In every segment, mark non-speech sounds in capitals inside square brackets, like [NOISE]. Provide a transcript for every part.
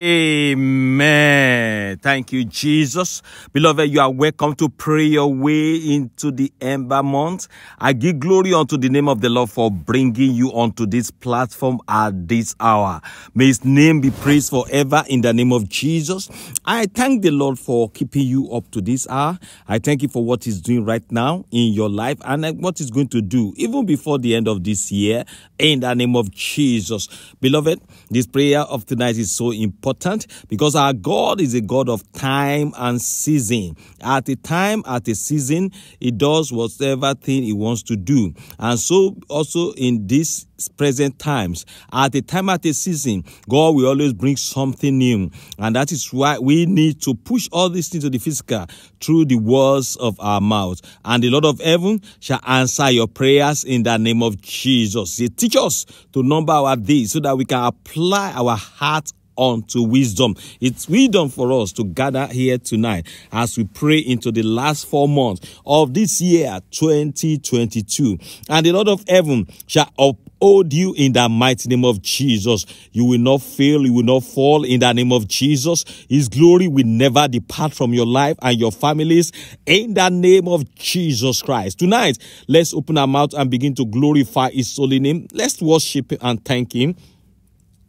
Amen. Thank you, Jesus. Beloved, you are welcome to pray your way into the Ember month. I give glory unto the name of the Lord for bringing you onto this platform at this hour. May his name be praised forever in the name of Jesus. I thank the Lord for keeping you up to this hour. I thank you for what he's doing right now in your life and what he's going to do even before the end of this year in the name of Jesus. Beloved, this prayer of tonight is so important important because our God is a God of time and season. At a time, at a season, He does whatever thing He wants to do. And so also in this present times. At a time, at a season, God will always bring something new. And that is why we need to push all these things to the physical through the words of our mouth. And the Lord of heaven shall answer your prayers in the name of Jesus. He teach us to number our days so that we can apply our heart unto wisdom. It's wisdom for us to gather here tonight as we pray into the last four months of this year 2022. And the Lord of heaven shall uphold you in the mighty name of Jesus. You will not fail, you will not fall in the name of Jesus. His glory will never depart from your life and your families in the name of Jesus Christ. Tonight, let's open our mouth and begin to glorify his holy name. Let's worship and thank him.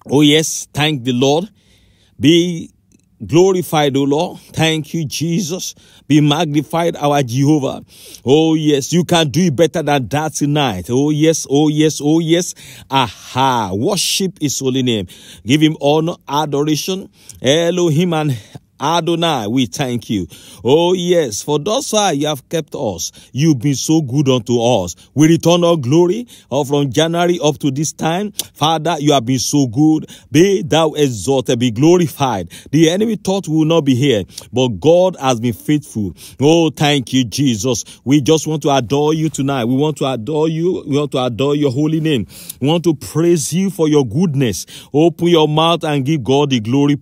Oh, yes, thank the Lord. Be glorified, O Lord. Thank you, Jesus. Be magnified, our Jehovah. Oh, yes, you can do it better than that tonight. Oh, yes, oh, yes, oh, yes. Aha. Worship his holy name. Give him honor, adoration. Elohim and Adonai, we thank you. Oh, yes, for thus far you have kept us. You've been so good unto us. We return all glory uh, from January up to this time. Father, you have been so good. Be thou exalted, be glorified. The enemy thought we will not be here, but God has been faithful. Oh, thank you, Jesus. We just want to adore you tonight. We want to adore you. We want to adore your holy name. We want to praise you for your goodness. Open your mouth and give God the glory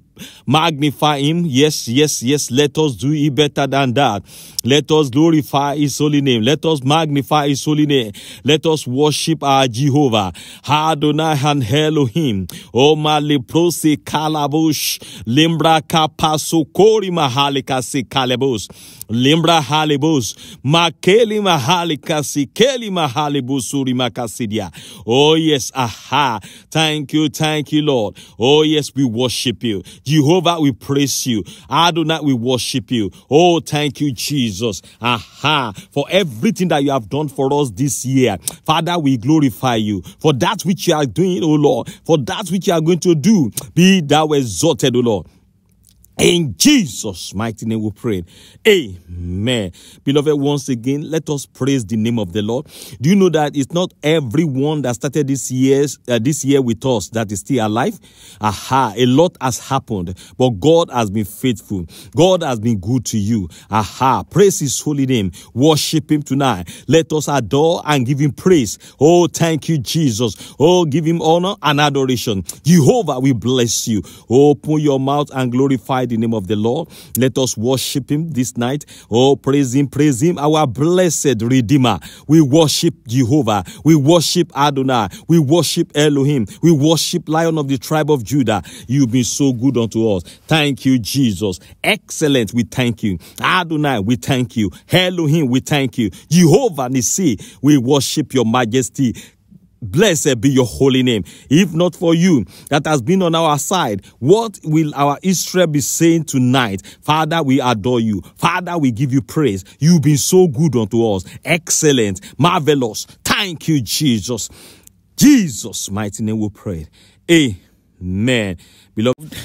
magnify him. Yes, yes, yes. Let us do it better than that. Let us glorify his holy name. Let us magnify his holy name. Let us worship our Jehovah. Adonai and Elohim. Oh, o maliprose kalabush. Limbra kapasokori mahalika se kalebus. Limbra halibus. Makeli mahalika si keli mahalibusuri makasidia. Oh yes, aha. Thank you, thank you, Lord. Oh yes, we worship you. Jehovah, we praise you. Adonai, we worship you. Oh, thank you, Jesus. Aha. For everything that you have done for us this year. Father, we glorify you for that which you are doing, oh Lord. For that which you are going to do. Be thou exalted, oh Lord. In Jesus' mighty name we pray. Amen. Beloved, once again, let us praise the name of the Lord. Do you know that it's not everyone that started this year, uh, this year with us that is still alive? Aha, a lot has happened, but God has been faithful. God has been good to you. Aha, praise his holy name. Worship him tonight. Let us adore and give him praise. Oh, thank you, Jesus. Oh, give him honor and adoration. Jehovah, we bless you. Open your mouth and glorify the name of the Lord. Let us worship him this night. Oh, praise him, praise him, our blessed Redeemer. We worship Jehovah. We worship Adonai. We worship Elohim. We worship Lion of the tribe of Judah. You've been so good unto us. Thank you, Jesus. Excellent. We thank you. Adonai, we thank you. Elohim, we thank you. Jehovah Nissi, we worship your majesty. Blessed be your holy name. If not for you that has been on our side, what will our Israel be saying tonight? Father, we adore you. Father, we give you praise. You've been so good unto us. Excellent. Marvelous. Thank you, Jesus. Jesus' mighty name we pray. Amen. Beloved,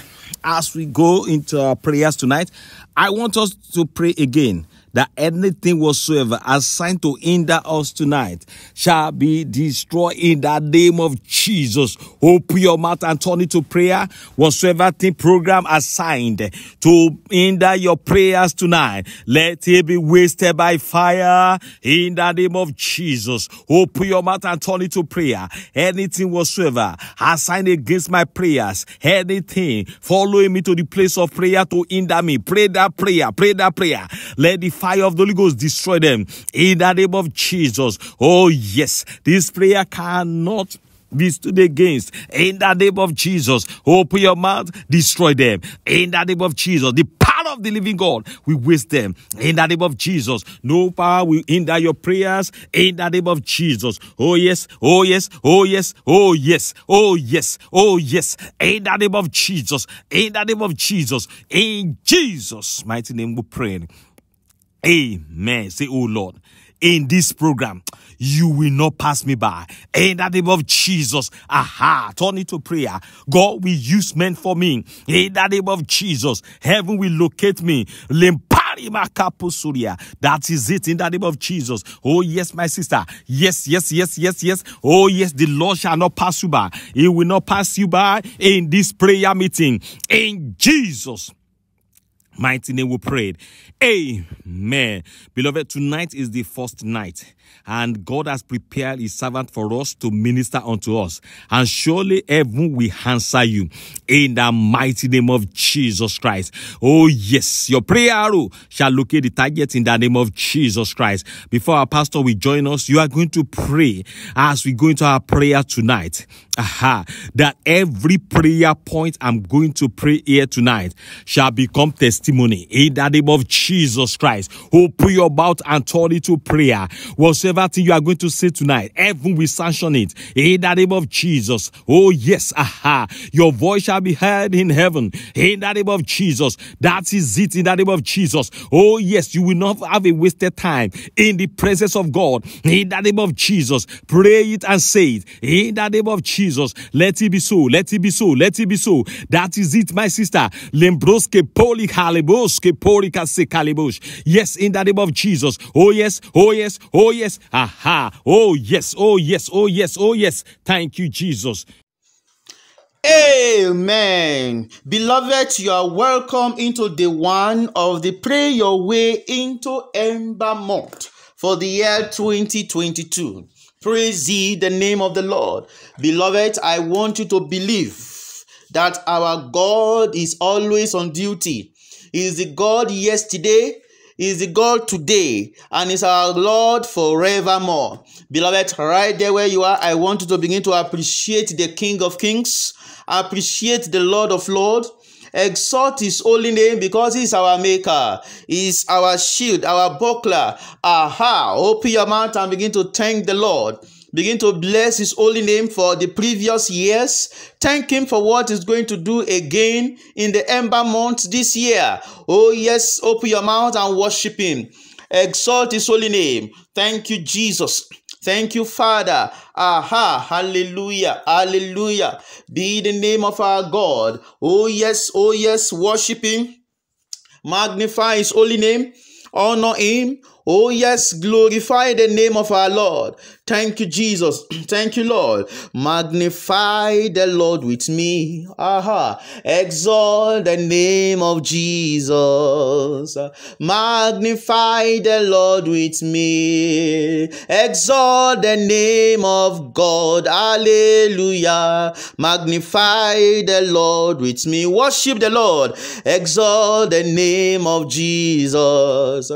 as we go into our prayers tonight, I want us to pray again that anything whatsoever assigned to hinder us tonight shall be destroyed in the name of Jesus. Open your mouth and turn it to prayer. Whatsoever thing program assigned to hinder your prayers tonight, let it be wasted by fire in the name of Jesus. Open your mouth and turn it to prayer. Anything whatsoever assigned against my prayers, anything following me to the place of prayer to hinder me, pray that prayer, pray that prayer. Let the fire of the Holy Ghost destroy them in the name of Jesus. Oh, yes, this prayer cannot be stood against. In the name of Jesus, open your mouth, destroy them. In the name of Jesus, the power of the living God, we waste them. In the name of Jesus, no power will hinder your prayers. In the name of Jesus, oh yes, oh yes, oh yes, oh yes, oh yes, oh yes. In the name of Jesus, in the name of Jesus, in Jesus' mighty name we pray. Amen. Say, oh Lord, in this program, you will not pass me by. In the name of Jesus, aha, turn it to prayer. God will use men for me. In the name of Jesus, heaven will locate me. That is it in the name of Jesus. Oh, yes, my sister. Yes, yes, yes, yes, yes. Oh, yes, the Lord shall not pass you by. He will not pass you by in this prayer meeting. In Jesus' mighty name we prayed. Amen. Beloved, tonight is the first night, and God has prepared his servant for us to minister unto us. And surely heaven will answer you in the mighty name of Jesus Christ. Oh, yes, your prayer shall locate the target in the name of Jesus Christ. Before our pastor will join us, you are going to pray as we go into our prayer tonight. Aha, that every prayer point I'm going to pray here tonight shall become testimony in the name of Jesus Christ. Open your mouth and turn it to prayer. Whatever thing you are going to say tonight, heaven will sanction it in the name of Jesus. Oh, yes, aha, your voice shall be heard in heaven in the name of Jesus. That is it in the name of Jesus. Oh, yes, you will not have a wasted time in the presence of God in the name of Jesus. Pray it and say it in the name of Jesus. Let it be so. Let it be so. Let it be so. That is it, my sister. Lembroske poli se. Yes, in the name of Jesus. Oh yes. Oh yes. Oh yes. Aha. Oh yes. Oh yes. Oh yes. Oh yes. Thank you, Jesus. Amen. Beloved, you are welcome into the one of the Pray Your Way into Ember Month for the year 2022. Praise ye the name of the Lord. Beloved, I want you to believe that our God is always on duty. He is the God yesterday, Is the God today, and is our Lord forevermore. Beloved, right there where you are, I want you to begin to appreciate the King of Kings, appreciate the Lord of Lords Exalt his holy name because he is our maker. He is our shield, our buckler. Aha! Open your mouth and begin to thank the Lord. Begin to bless his holy name for the previous years. Thank him for what he's going to do again in the ember month this year. Oh, yes, open your mouth and worship him. Exalt his holy name. Thank you, Jesus. Thank you, Father. Aha, hallelujah, hallelujah. Be the name of our God. Oh, yes, oh, yes, worship Him. Magnify His holy name. Honor Him. Oh, yes, glorify the name of our Lord. Thank you, Jesus. [CLEARS THROAT] Thank you, Lord. Magnify the Lord with me. Aha. Exalt the name of Jesus. Magnify the Lord with me. Exalt the name of God. Hallelujah. Magnify the Lord with me. Worship the Lord. Exalt the name of Jesus.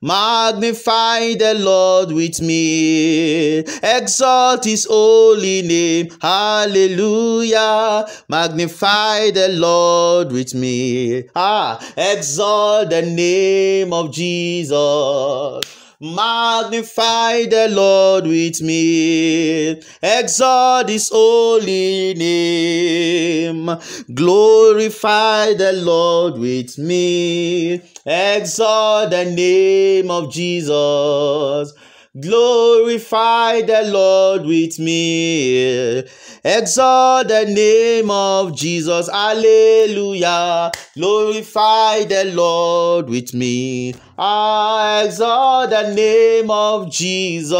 Magnify the Lord with me. Exalt his holy name. Hallelujah. Magnify the Lord with me. Ah, exalt the name of Jesus. Magnify the Lord with me. Exalt his holy name. Glorify the Lord with me. Exalt the name of Jesus. Glorify the Lord with me. Exalt the name of Jesus. Hallelujah. Glorify the Lord with me. I exalt the name of Jesus.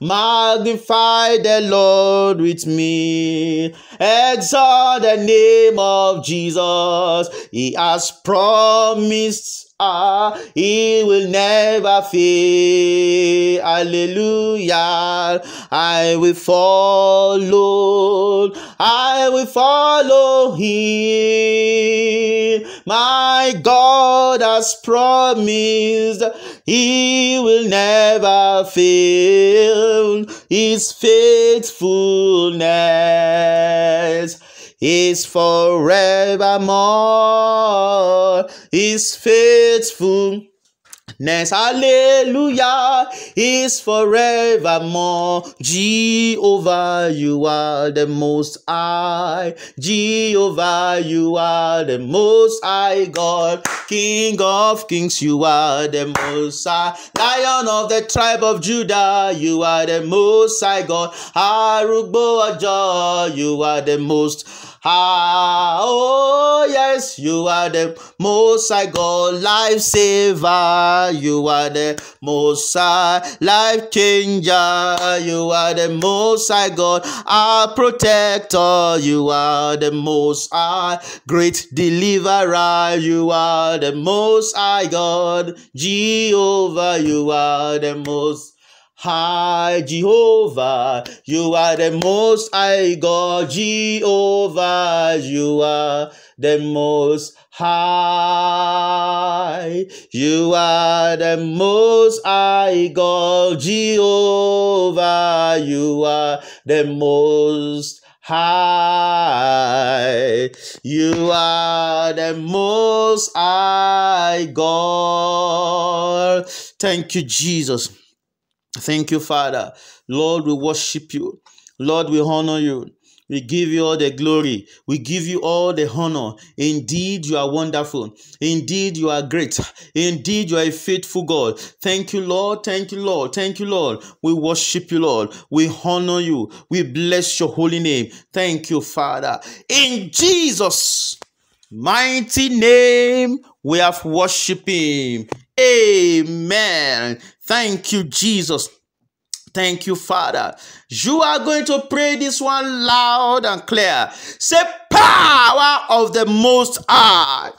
Magnify the Lord with me. Exalt the name of Jesus. He has promised Ah, he will never fail. Hallelujah. I will follow. I will follow him. My God has promised he will never fail. His faithfulness is forevermore. His faithful Next, hallelujah is forevermore. Jehovah, you are the most high. Jehovah, you are the most high God. King of kings, you are the most high. Lion of the tribe of Judah, you are the most high God. Arugbo you are the most Ah, oh yes, you are the most high God, life saver. You are the most high life changer. You are the most high God, our protector. You are the most high great deliverer. You are the most high God, Jehovah. You are the most High Jehovah, you are the most high God, Jehovah, you are the most high. You are the most high God, Jehovah, you are the most high. You are the most high God. Thank you, Jesus. Thank you, Father. Lord, we worship you. Lord, we honor you. We give you all the glory. We give you all the honor. Indeed, you are wonderful. Indeed, you are great. Indeed, you are a faithful God. Thank you, Lord. Thank you, Lord. Thank you, Lord. We worship you, Lord. We honor you. We bless your holy name. Thank you, Father. In Jesus' mighty name, we have worshiped him. Amen. Thank you, Jesus. Thank you, Father. You are going to pray this one loud and clear. Say, power of the Most High.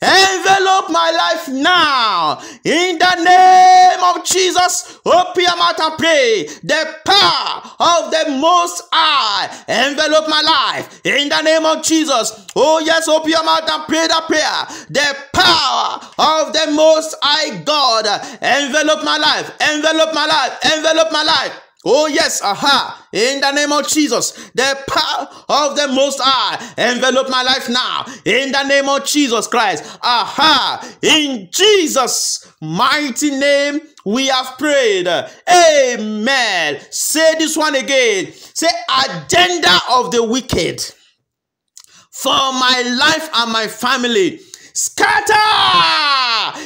Envelope my life now. In the name of Jesus, open your mouth and pray. The power of the Most High. Envelope my life. In the name of Jesus. Oh, yes, open your mouth and pray that prayer. The power of the Most High God. Envelope my life. Envelope my life. Envelope my life. Oh, yes, aha. In the name of Jesus, the power of the Most High envelop my life now. In the name of Jesus Christ, aha. In Jesus' mighty name, we have prayed. Amen. Say this one again. Say, agenda of the wicked for my life and my family Scatter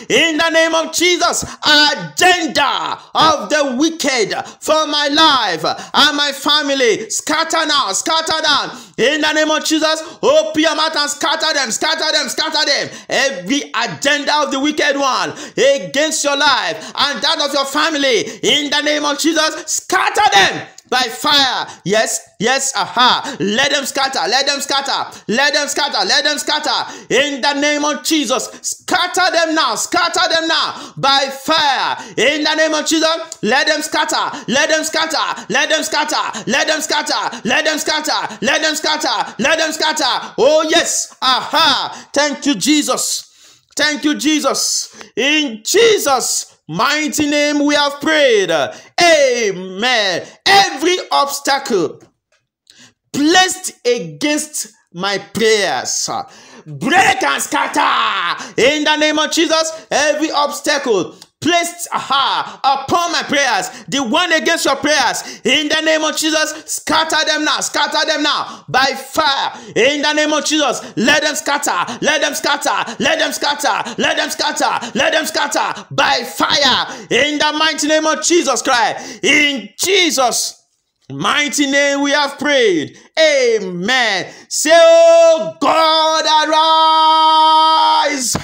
in the name of Jesus. Agenda of the wicked for my life and my family. Scatter now, scatter down in the name of Jesus. Open your mouth and scatter them, scatter them, scatter them. Every agenda of the wicked one against your life and that of your family in the name of Jesus. Scatter them by fire. Yes, yes, aha. Let them scatter, let them scatter, let them scatter, let them scatter. In the name of Jesus, scatter them now, scatter them now by fire. In the name of Jesus, let them scatter, let them scatter, let them scatter, let them scatter, let them scatter, let them scatter, let them scatter. Oh, yes, aha. Thank you, Jesus. Thank you, Jesus. In Jesus' mighty name we have prayed. Amen. Every obstacle placed against my prayers break and scatter in the name of Jesus. Every obstacle placed aha, upon my prayers, the one against your prayers, in the name of Jesus, scatter them now, scatter them now by fire, in the name of Jesus, let them scatter, let them scatter, let them scatter, let them scatter, let them scatter by fire, in the mighty name of Jesus Christ, in Jesus' mighty name we have prayed. Amen. Say, oh God, arise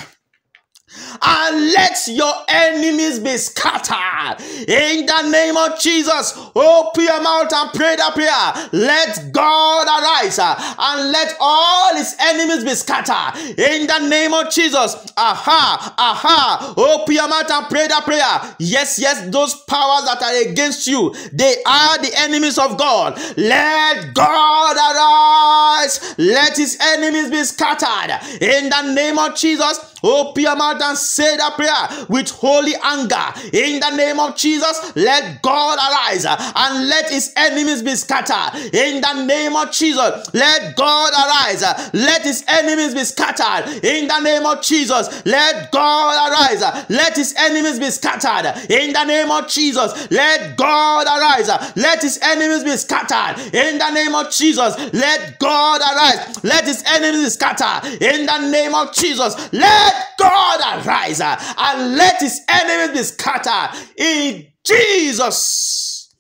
and let your enemies be scattered. In the name of Jesus, open your mouth and pray that prayer. Let God arise uh, and let all his enemies be scattered. In the name of Jesus, aha, aha, open your mouth and pray that prayer. Yes, yes, those powers that are against you, they are the enemies of God. Let God arise. Let his enemies be scattered. In the name of Jesus, Open your mouth and say that prayer with holy anger. In the name of Jesus, let God arise and let his enemies be scattered. In the name of Jesus, let God arise. Let his enemies be scattered. In the name of Jesus, let God arise. Let his enemies be scattered. In the name of Jesus, let God arise. Let his enemies be scattered. In the name of Jesus, let God arise. Let his enemies be scattered. In the name of Jesus, let God arise uh, and let his enemies be scattered. In Jesus'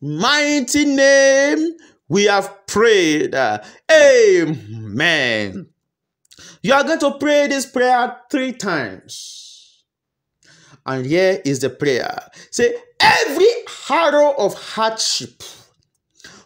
mighty name, we have prayed. Amen. You are going to pray this prayer three times. And here is the prayer. Say, every arrow of hardship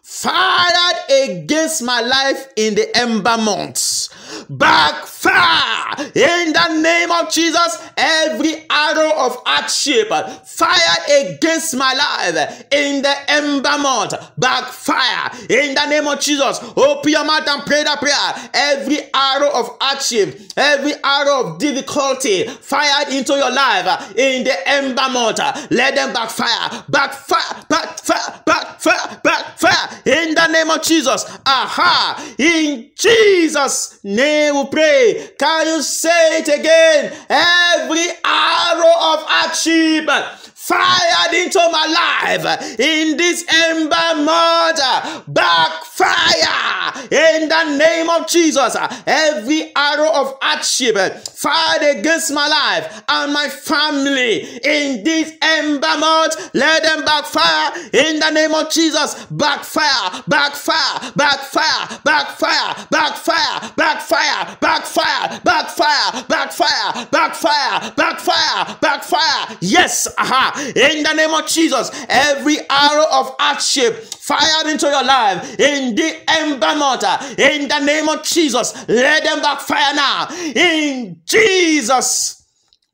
fired against my life in the ember months backfire in the name of Jesus. Every arrow of hardship fired against my life in the ember month backfire in the name of Jesus. Open your mouth and pray that prayer. Every arrow of hardship, every arrow of difficulty fired into your life in the ember month, let them backfire, backfire, backfire, backfire, backfire in the name of Jesus. Aha! In Jesus' name we pray. Can you say it again? Every arrow of hardship fired into my life in this ember month backfire in the name of Jesus. Every arrow of hardship fired against my life and my family in this ember month, let them backfire in the name of Jesus. Backfire, backfire, backfire, backfire, backfire, backfire, backfire, backfire, backfire, backfire, backfire, backfire. Yes, aha in the name of Jesus. Every arrow of hardship fired into your life in the ember mortar in the name of Jesus. Let them backfire now in Jesus.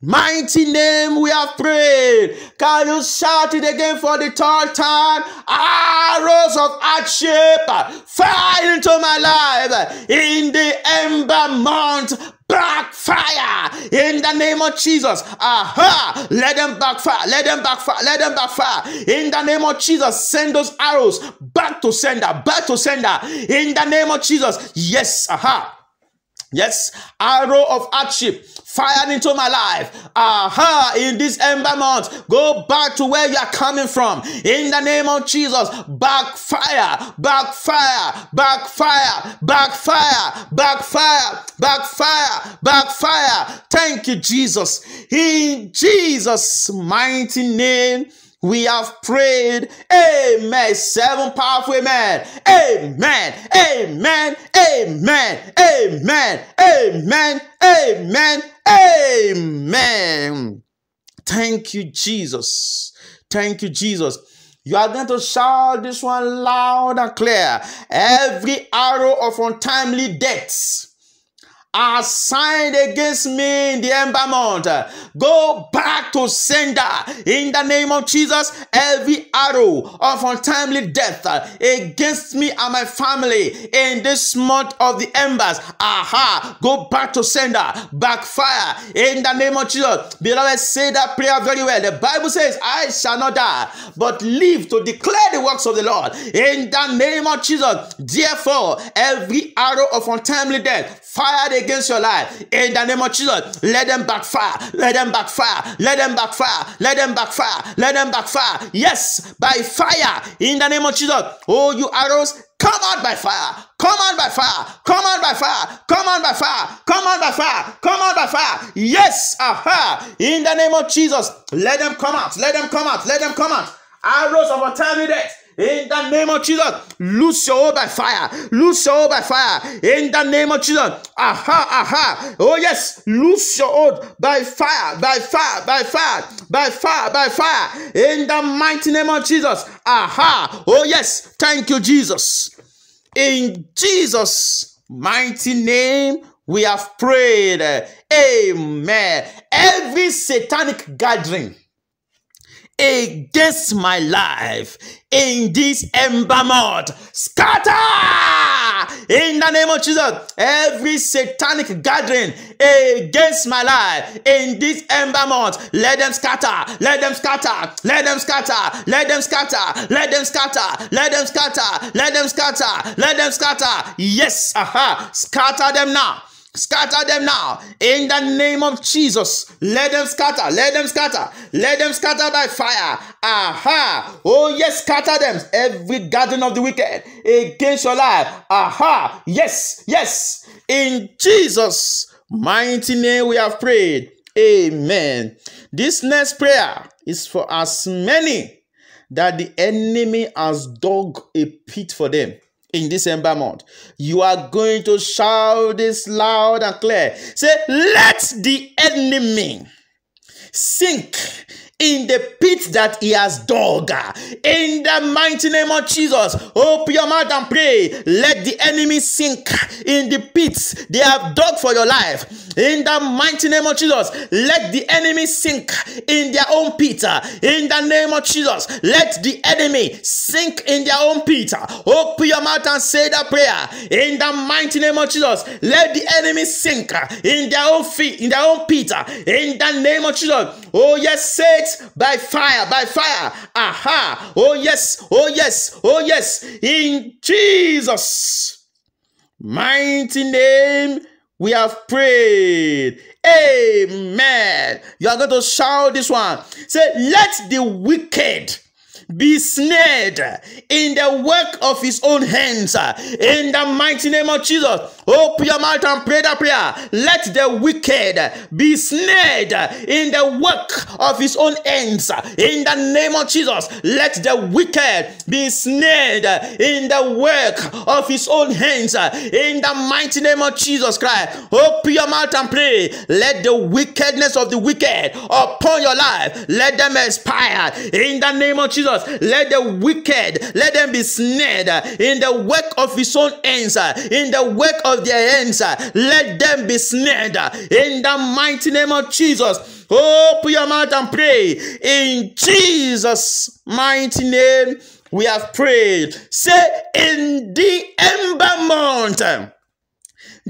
Mighty name we have prayed. Can you shout it again for the third time? Arrows of hardship fire into my life in the ember month backfire in the name of Jesus. Aha! Let them backfire. Let them backfire. Let them backfire in the name of Jesus. Send those arrows back to sender. Back to sender in the name of Jesus. Yes. Aha! Yes, arrow of hardship fired into my life. Aha, in this ember month, go back to where you are coming from. In the name of Jesus, backfire, backfire, backfire, backfire, backfire, backfire, backfire. Thank you, Jesus. In Jesus' mighty name. We have prayed. Amen. Seven powerful amen. Amen. Amen. Amen. Amen. Amen. Amen. Amen. Thank you, Jesus. Thank you, Jesus. You are going to shout this one loud and clear. Every arrow of untimely deaths signed against me in the ember month. Go back to sender in the name of Jesus. Every arrow of untimely death against me and my family in this month of the embers. Aha, go back to sender. Backfire in the name of Jesus. Beloved, say that prayer very well. The Bible says, I shall not die, but live to declare the works of the Lord in the name of Jesus. Therefore, every arrow of untimely death fired against your life in the name of Jesus. Let them backfire. Let them backfire. Let them backfire. Let them backfire. Let them backfire. Yes, by fire in the name of Jesus. Oh, you arrows, Come out by fire. Come out by fire. Come out by fire. Come out by fire. Come out by fire. Come out by fire. Yes. Aha. In the name of Jesus. Let them come out. Let them come out. Let them come out. Arrows of a eternity death in the name of Jesus, loose your by fire. Loose your by fire. In the name of Jesus. Aha, aha. Oh, yes. Loose your hold by fire, by fire, by fire, by fire, by fire. In the mighty name of Jesus. Aha. Oh, yes. Thank you, Jesus. In Jesus' mighty name, we have prayed. Amen. Every satanic gathering against my life in this ember mud. Scatter In the name of Jesus, every satanic gathering against my life in this ember month, let them scatter, let them scatter, let them scatter, let them scatter, let them scatter, let them scatter, let them scatter, let them scatter. Yes, aha, scatter them now. Scatter them now in the name of Jesus. Let them scatter. Let them scatter. Let them scatter by fire. Aha. Oh, yes, scatter them. Every garden of the wicked against your life. Aha. Yes, yes. In Jesus' mighty name we have prayed. Amen. This next prayer is for as many that the enemy has dug a pit for them in December month. You are going to shout this loud and clear. Say, let the enemy sink in the pit that he has dug. In the mighty name of Jesus, open your mouth and pray. Let the enemy sink in the pits they have dug for your life. In the mighty name of Jesus, let the enemy sink in their own pit. In the name of Jesus, let the enemy sink in their own pit. Open your mouth and say that prayer. In the mighty name of Jesus, let the enemy sink in their own feet, in their own pit. In the name of Jesus. Oh, yes, say it by fire, by fire. Aha. Oh, yes, oh, yes, oh, yes. In Jesus' mighty name we have prayed. Amen. You are going to shout this one. Say, let the wicked be snared in the work of his own hands. In the mighty name of Jesus, open your mouth and pray that prayer. Let the wicked be snared in the work of his own hands. In the name of Jesus, let the wicked be snared in the work of his own hands. In the mighty name of Jesus Christ, open your mouth and pray. Let the wickedness of the wicked upon your life, let them expire. In the name of Jesus, let the wicked, let them be snared in the work of his own hands, in the work of their hands. Uh, let them be snared uh, in the mighty name of Jesus. Open your mouth and pray in Jesus' mighty name. We have prayed. Say in the ember month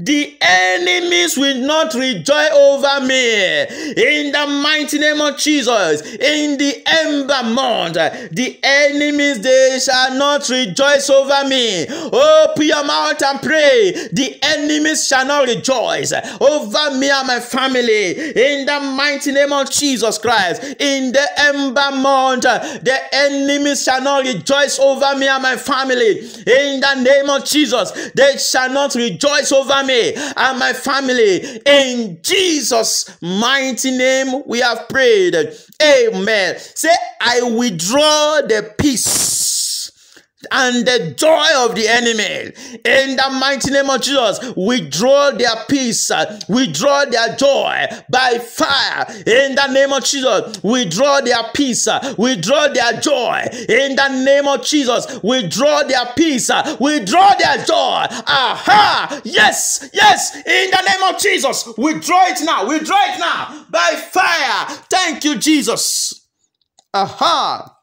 the enemies will not rejoice over me. In the mighty name of Jesus, in the ember month, the enemies they shall not rejoice over me. Open your mouth and pray. The enemies shall not rejoice over me and my family. In the mighty name of Jesus Christ, in the ember month, the enemies shall not rejoice over me and my family. In the name of Jesus, they shall not rejoice over me me and my family. In Jesus' mighty name, we have prayed. Amen. Say, I withdraw the peace and the joy of the enemy. In the mighty name of Jesus, withdraw their peace, withdraw their joy by fire. In the name of Jesus, withdraw their peace, withdraw their joy. In the name of Jesus, withdraw their peace, withdraw their joy. Aha! Yes, yes, in the name of Jesus, withdraw it now, withdraw it now by fire. Thank you, Jesus. Aha!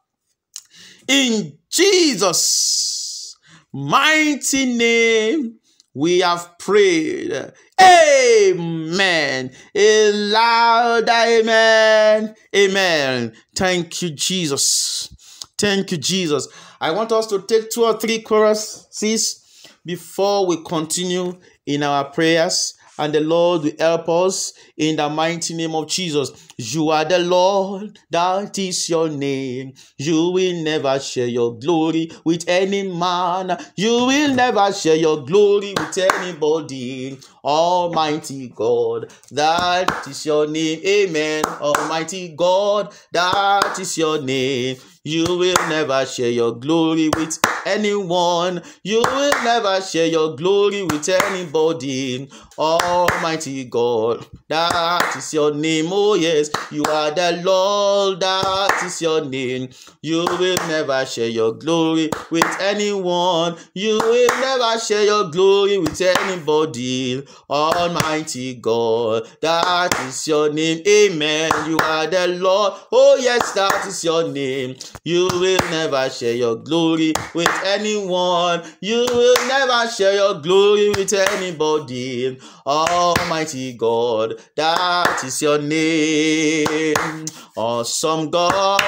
In Jesus' mighty name, we have prayed. Amen. A loud amen. Amen. Thank you, Jesus. Thank you, Jesus. I want us to take two or three choruses before we continue in our prayers and the Lord will help us in the mighty name of Jesus. You are the Lord, that is your name. You will never share your glory with any man. You will never share your glory with anybody. Almighty God, that is your name. Amen. Almighty God, that is your name. You will never share your glory with anyone. You will never share your glory with anybody. Almighty God, that is your name. Oh, yes, you are the Lord, that is your name. You will never share your glory with anyone. You will never share your glory with anybody. Almighty God, that is your name. Amen. You are the Lord. Oh, yes, that is your name. You will never share your glory with anyone. You will never share your glory with anybody. Almighty God, that is your name. Awesome God,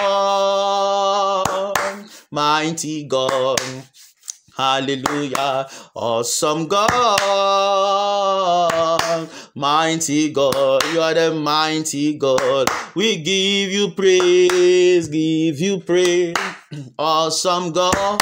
mighty God. Hallelujah. Awesome God. Mighty God. You are the mighty God. We give you praise. Give you praise. [CLEARS THROAT] Awesome God.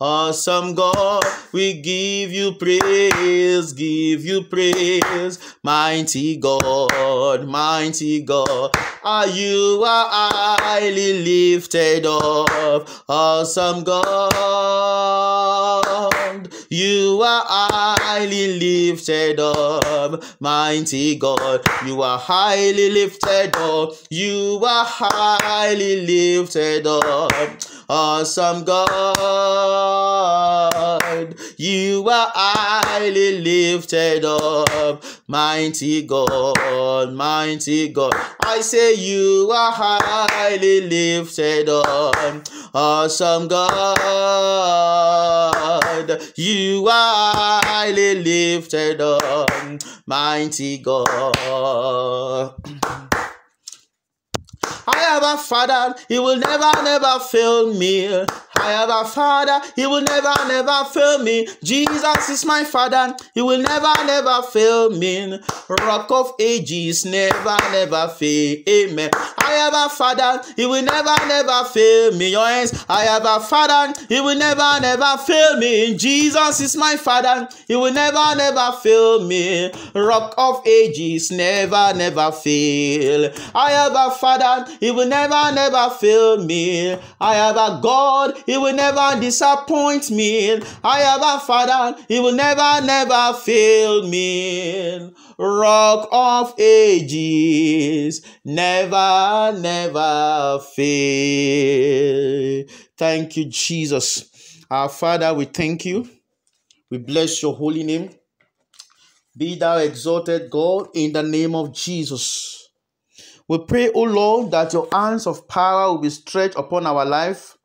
Awesome God, we give you praise, give you praise, mighty God, mighty God. Are you are highly lifted up, awesome God. You are highly lifted up, mighty God. You are highly lifted up. You are highly lifted up, awesome God. You are highly lifted up, mighty God, mighty God. I say you are highly lifted up, awesome God. You are highly lifted up, mighty God. I have a father, he will never, never fail me. I have a father, he will never, never fail me. Jesus is my father, he will never, never fail me. Rock of ages, never, never fail. Amen. I have a father, he will never, never fail me. Your hands, I have a father, he will never, never fail me. Jesus is my father, he will never, never fail me. Rock of ages, never, never fail. I have a father, he will never, never fail me. I have a God, He will never disappoint me. I have a Father, He will never, never fail me. Rock of ages, never, never fail. Thank you, Jesus. Our Father, we thank you. We bless your holy name. Be thou exalted, God, in the name of Jesus. We pray, O Lord, that your hands of power will be stretched upon our life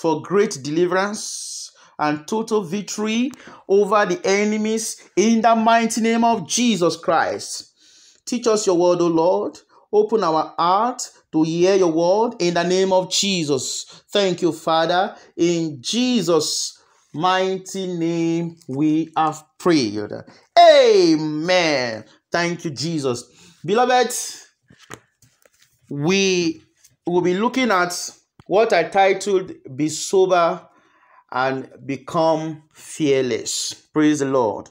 for great deliverance and total victory over the enemies in the mighty name of Jesus Christ. Teach us your word, O Lord. Open our heart to hear your word in the name of Jesus. Thank you, Father. In Jesus' mighty name we have prayed. Amen. Thank you, Jesus. Beloved, we will be looking at what I titled Be Sober and Become Fearless. Praise the Lord.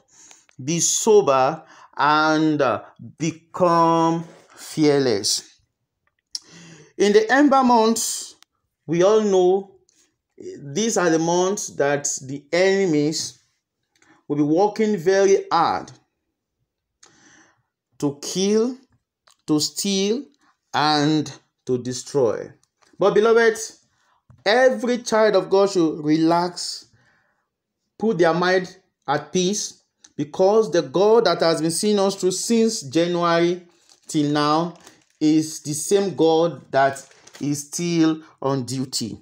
Be sober and uh, become fearless. In the Ember months, we all know these are the months that the enemies will be working very hard to kill, to steal, and to destroy. But, beloved, every child of God should relax, put their mind at peace, because the God that has been seeing us through since January till now is the same God that is still on duty.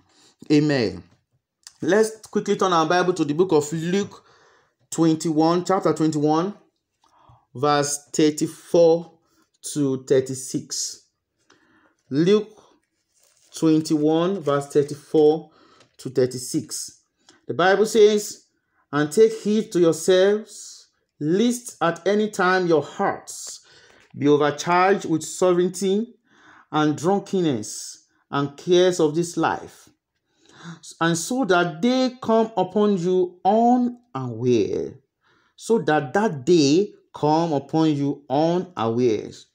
Amen. Let's quickly turn our Bible to the book of Luke 21, chapter 21, verse 34 to 36. Luke 21, verse 34 to 36. The Bible says, And take heed to yourselves, lest at any time your hearts be overcharged with sovereignty and drunkenness and cares of this life, and so that they come upon you unaware, so that that day come upon you unawares.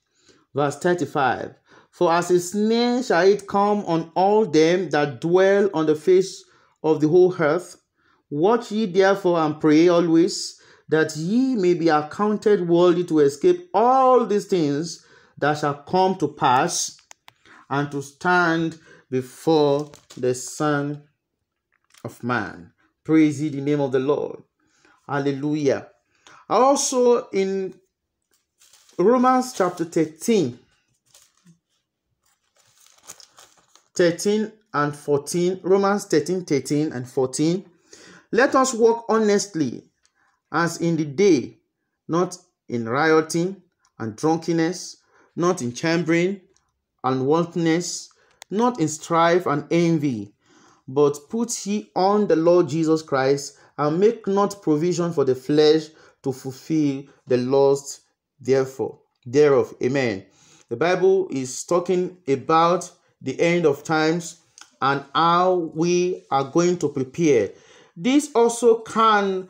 Verse 35 for as a snare shall it come on all them that dwell on the face of the whole earth. Watch ye therefore and pray always, that ye may be accounted worthy to escape all these things that shall come to pass, and to stand before the Son of Man. Praise ye the name of the Lord. Hallelujah. Also in Romans chapter 13, 13 and 14, Romans 13, 13 and 14. Let us walk honestly as in the day, not in rioting and drunkenness, not in chambering and wantonness, not in strife and envy, but put ye on the Lord Jesus Christ, and make not provision for the flesh to fulfill the lust therefore thereof. Amen. The Bible is talking about the end of times and how we are going to prepare. This also can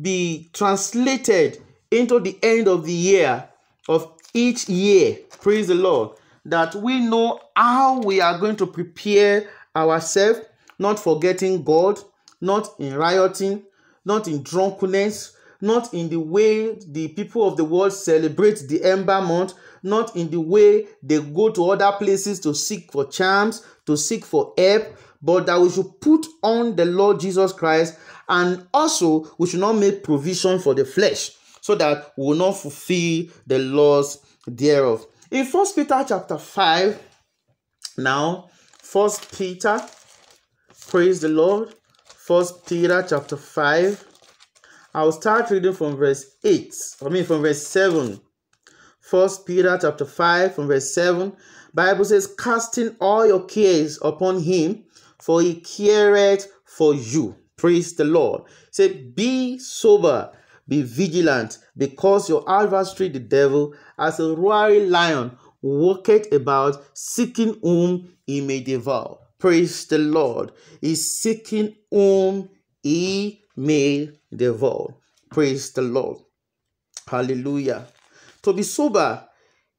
be translated into the end of the year of each year. Praise the Lord. That we know how we are going to prepare ourselves, not forgetting God, not in rioting, not in drunkenness, not in the way the people of the world celebrate the Ember Month, not in the way they go to other places to seek for charms, to seek for help, but that we should put on the Lord Jesus Christ and also we should not make provision for the flesh so that we will not fulfill the laws thereof. In First Peter chapter 5, now, First Peter, praise the Lord. First Peter chapter 5. I'll start reading from verse 8. I mean from verse 7. First Peter chapter 5 from verse 7. Bible says, casting all your cares upon him, for he careth for you. Praise the Lord. Say, be sober, be vigilant, because your adversary, the devil, as a roaring lion, walketh about, seeking whom he may devour. Praise the Lord. He's seeking whom he may devour. Praise the Lord. Hallelujah. To be sober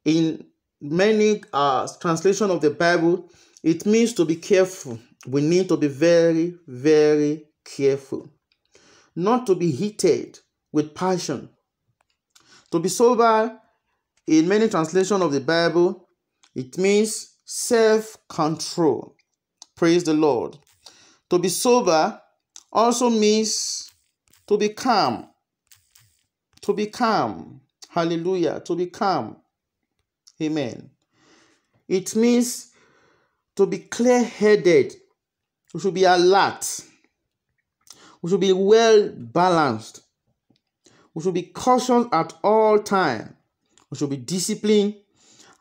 in many uh, translation of the Bible, it means to be careful. We need to be very, very careful. Not to be heated with passion. To be sober in many translation of the Bible, it means self-control. Praise the Lord. To be sober also means to be calm. To be calm. Hallelujah. To be calm. Amen. It means to be clear headed. We should be alert. We should be well balanced. We should be cautious at all time. We should be disciplined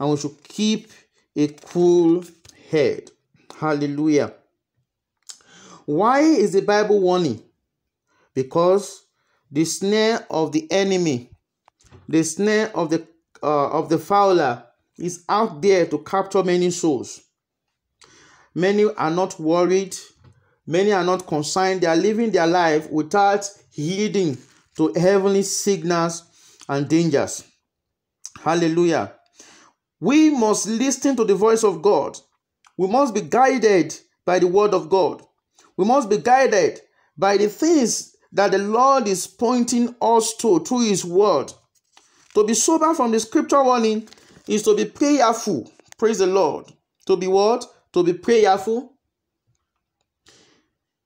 and we should keep a cool head. Hallelujah. Why is the Bible warning? Because the snare of the enemy, the snare of the uh, of the fowler is out there to capture many souls. Many are not worried, many are not concerned. They are living their life without heeding to heavenly signals and dangers. Hallelujah. We must listen to the voice of God. We must be guided by the word of God. We must be guided by the things that the Lord is pointing us to through His word. To be sober from the scripture warning is to be prayerful. Praise the Lord. To be what? To be prayerful.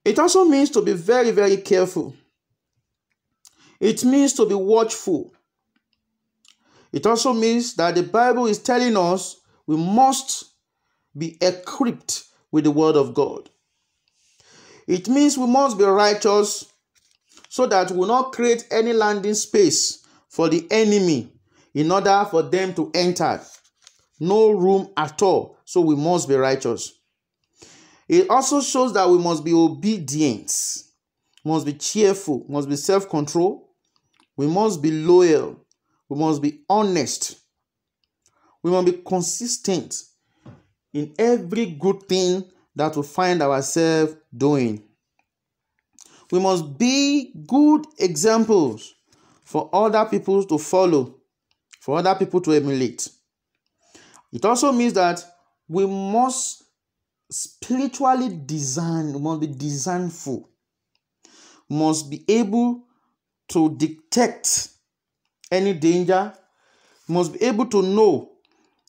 It also means to be very, very careful. It means to be watchful. It also means that the Bible is telling us we must be equipped with the Word of God. It means we must be righteous so that we will not create any landing space for the enemy in order for them to enter. No room at all. So we must be righteous. It also shows that we must be obedient, must be cheerful, must be self control, we must be loyal, we must be honest, we must be consistent in every good thing that we find ourselves doing. We must be good examples for other people to follow, for other people to emulate. It also means that we must spiritually design, we must be designful, we must be able to detect any danger, we must be able to know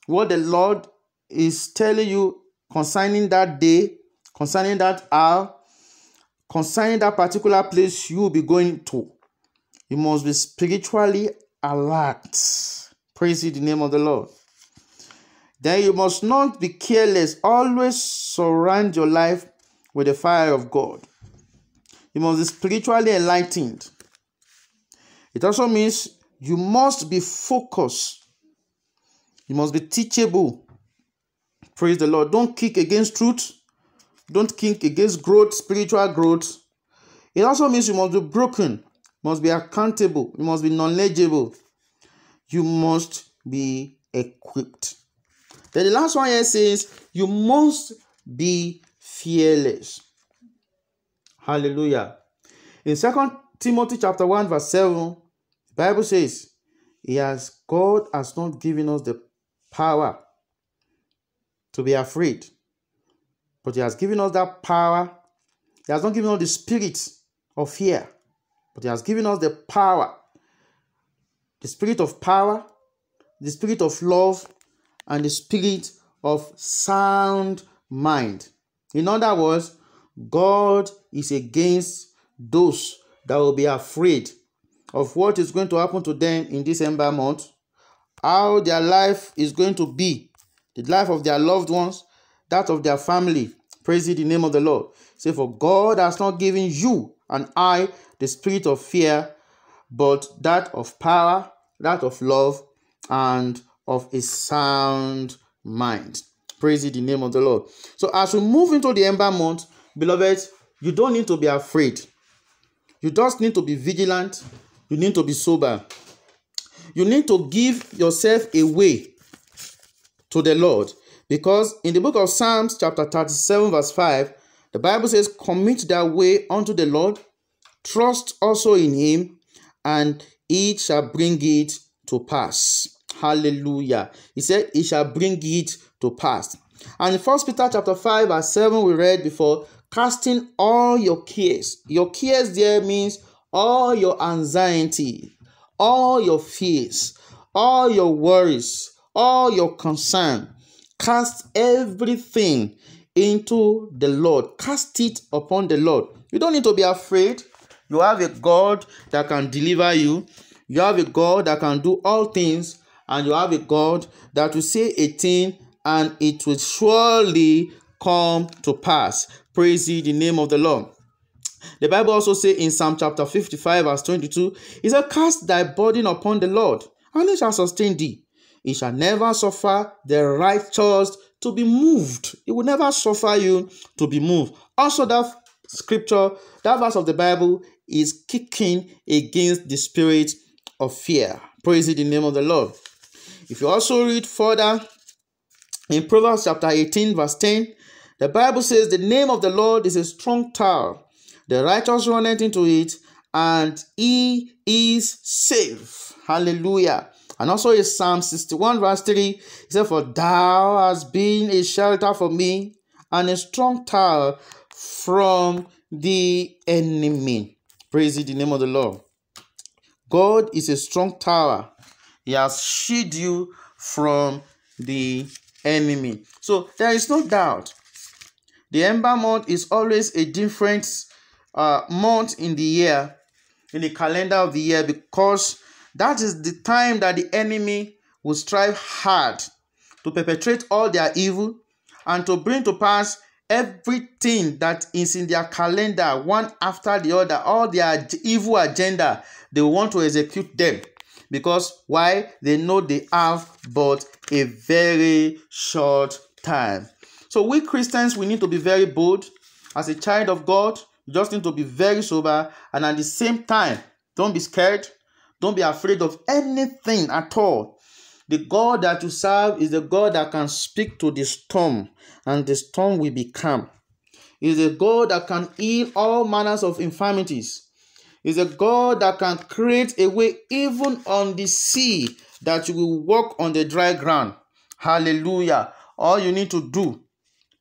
what the Lord is telling you concerning that day, concerning that hour, concerning that particular place you will be going to. You must be spiritually alert. Praise the name of the Lord. Then you must not be careless, always surround your life with the fire of God. You must be spiritually enlightened. It also means you must be focused. You must be teachable. Praise the Lord. Don't kick against truth. Don't kick against growth, spiritual growth. It also means you must be broken, must be accountable, you must be knowledgeable. You must be equipped. Then the last one here says, you must be fearless. Hallelujah. In Second Timothy chapter 1, verse 7, the Bible says, He has God has not given us the power to be afraid, but He has given us that power. He has not given us the spirit of fear, but He has given us the power, the spirit of power, the spirit of love, and the spirit of sound mind. In other words, God is against those that will be afraid of what is going to happen to them in December month, how their life is going to be, the life of their loved ones, that of their family. Praise the name of the Lord. Say, for God has not given you and I the spirit of fear, but that of power, that of love, and of a sound mind. Praise the name of the Lord. So, as we move into the ember month, beloved, you don't need to be afraid. You just need to be vigilant. You need to be sober. You need to give yourself away to the Lord. Because in the book of Psalms, chapter 37, verse 5, the Bible says, Commit thy way unto the Lord, trust also in him, and it shall bring it to pass. Hallelujah. He said, He shall bring it to pass. And in First Peter chapter 5, verse 7, we read before, casting all your cares. Your cares there means all your anxiety, all your fears, all your worries, all your concern. Cast everything into the Lord. Cast it upon the Lord. You don't need to be afraid. You have a God that can deliver you. You have a God that can do all things. And you have a God that will say a thing and it will surely come to pass. Praise ye the name of the Lord. The Bible also says in Psalm chapter 55, verse 22, it says, Cast thy burden upon the Lord, and he shall sustain thee. He shall never suffer the righteous to be moved. He will never suffer you to be moved. Also, that scripture, that verse of the Bible is kicking against the spirit of fear. Praise the name of the Lord. If you also read further in Proverbs chapter 18, verse 10, the Bible says, The name of the Lord is a strong tower. The righteous runneth into it, and he is safe. Hallelujah. And also in Psalm 61, verse 3, he said, For thou hast been a shelter for me, and a strong tower from the enemy. Praise the name of the Lord. God is a strong tower. He has shielded you from the enemy. So there is no doubt the ember month is always a different uh, month in the year, in the calendar of the year, because that is the time that the enemy will strive hard to perpetrate all their evil and to bring to pass everything that is in their calendar, one after the other, all their evil agenda, they want to execute them. Because why? They know they have but a very short time. So we Christians, we need to be very bold. As a child of God, you just need to be very sober. And at the same time, don't be scared. Don't be afraid of anything at all. The God that you serve is the God that can speak to the storm, and the storm will be calm. Is a God that can heal all manners of infirmities. Is a God that can create a way even on the sea that you will walk on the dry ground. Hallelujah. All you need to do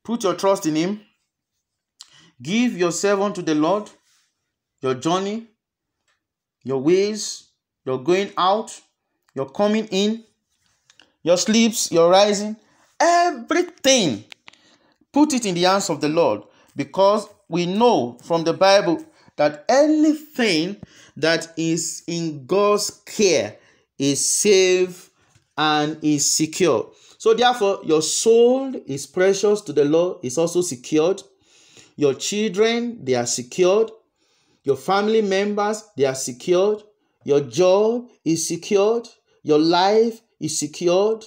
Put your trust in Him. Give yourself unto the Lord, your journey, your ways, your going out, your coming in, your sleeps, your rising, everything. Put it in the hands of the Lord because we know from the Bible that anything that is in God's care is safe and is secure. So, therefore, your soul is precious to the Lord, is also secured. Your children, they are secured. Your family members, they are secured. Your job is secured. Your life is secured.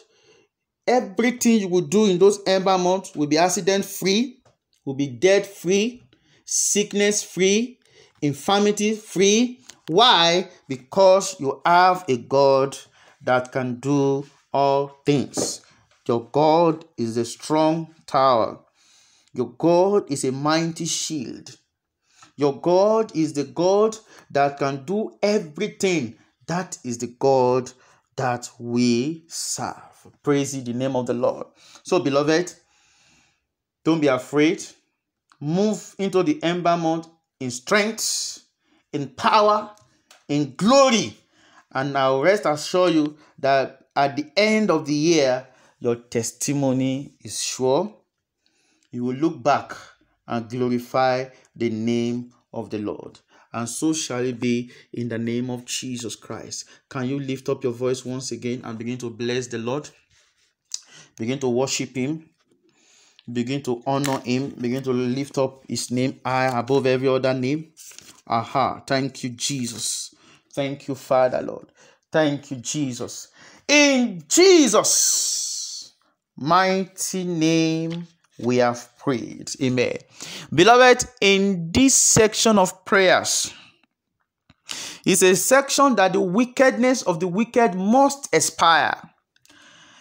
Everything you will do in those ember months will be accident free, will be debt free, sickness free, infirmity free. Why? Because you have a God that can do all things. Your God is a strong tower. Your God is a mighty shield. Your God is the God that can do everything. That is the God that we serve. Praise the name of the Lord. So, beloved, don't be afraid. Move into the ember month in strength, in power, in glory. And I'll rest assure you that at the end of the year, your testimony is sure. You will look back and glorify the name of the Lord. And so shall it be in the name of Jesus Christ. Can you lift up your voice once again and begin to bless the Lord? Begin to worship Him. Begin to honor Him. Begin to lift up His name high above every other name. Aha. Thank you, Jesus. Thank you, Father, Lord. Thank you, Jesus. In Jesus' mighty name we have prayed. Amen. Beloved, in this section of prayers, it's a section that the wickedness of the wicked must expire.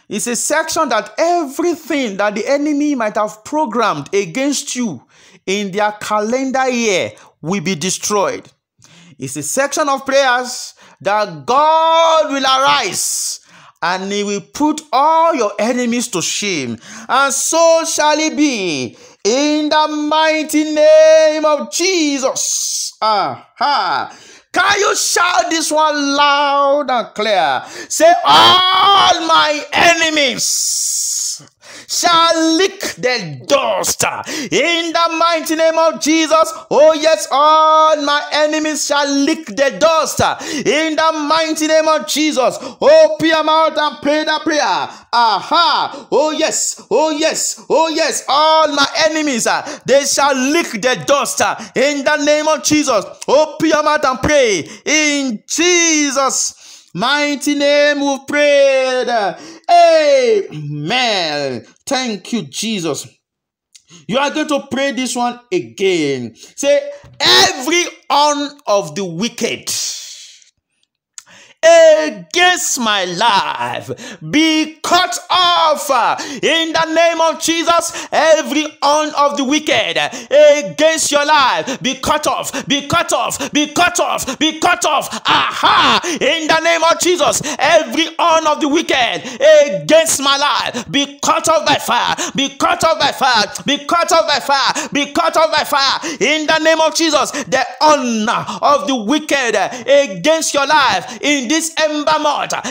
It's a section that everything that the enemy might have programmed against you in their calendar year will be destroyed. It's a section of prayers that God will arise and he will put all your enemies to shame. And so shall it be in the mighty name of Jesus. Aha. Can you shout this one loud and clear? Say, All my enemies shall lick the dust in the mighty name of Jesus. Oh, yes, all my enemies shall lick the dust in the mighty name of Jesus. Open your mouth and pray the prayer. Aha. Oh, yes. Oh, yes. Oh, yes. All my enemies, uh, they shall lick the dust in the name of Jesus. Open your mouth and pray in Jesus' mighty name. We've prayed. Amen. Thank you, Jesus. You are going to pray this one again. Say, every on of the wicked against my life be cut off in the name of Jesus. Every on of the wicked against your life be cut off, be cut off, be cut off, be cut off. Aha! In the name of Jesus, every on of the wicked against my life be cut off by fire, be cut off by fire, be cut off by fire, be cut off by fire. In the name of Jesus, the honor of the wicked against your life in this ember.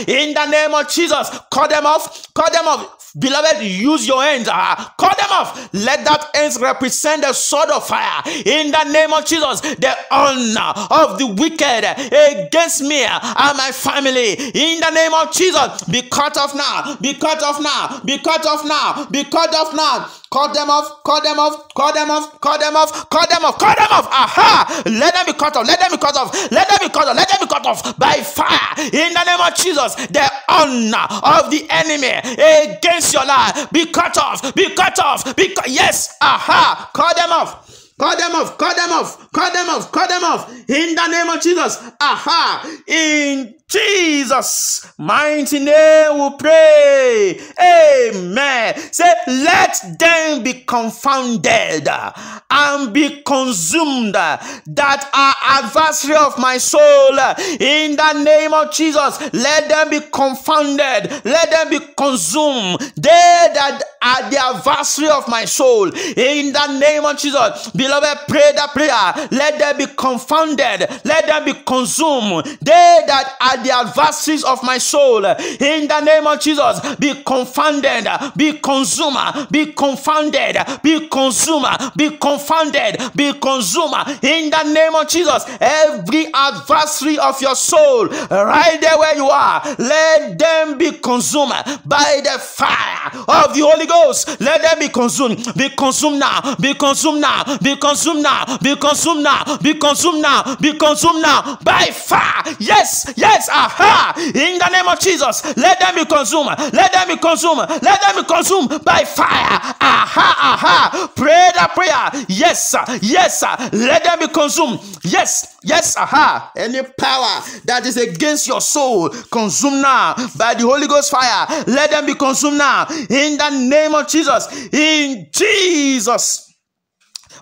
In the name of Jesus, cut them off, cut them off. Beloved, use your hands. Uh, cut them off. Let that hands represent the sword of fire. In the name of Jesus, the honor of the wicked against me and my family. In the name of Jesus, be cut off now. Be cut off now. Be cut off now. Be cut off now. Cut them off, cut them off, cut them off, cut them off, cut them off, cut them off. Aha! Let them be cut off, let them be cut off, let them be cut off, let them be cut off by fire. In the name of Jesus, the honor of the enemy against your life be cut off, be cut off, be cut. Yes, aha! Cut them off. Cut them off, cut them off, cut them off, cut them off. In the name of Jesus. Aha. In Jesus' mighty name we pray. Amen. Say, let them be confounded and be consumed that are adversary of my soul. In the name of Jesus, let them be confounded. Let them be consumed. They that are the adversary of my soul. In the name of Jesus, beloved, pray that prayer. Let them be confounded. Let them be consumed. They that are the adversaries of my soul. In the name of Jesus, be confounded. Be consumer, Be confounded. Be consumer, Be confounded. Be consumer. In the name of Jesus, every adversary of your soul, right there where you are, let them be consumed by the fire of the Holy Ghost. Let them be consumed. Be consumed now. Be consumed now. Be consumed now. Be consumed now. Be consumed now. Be consumed now by fire. Yes, yes, aha. In the name of Jesus, let them be consumed. Let them be consumed. Let them be consumed by fire. Aha, aha. Pray that prayer. Yes, sir. Yes, sir. Let them be consumed. Yes, yes, aha. Any power that is against your soul, consumed now by the Holy Ghost fire. Let them be consumed now. In the name of Jesus. In Jesus'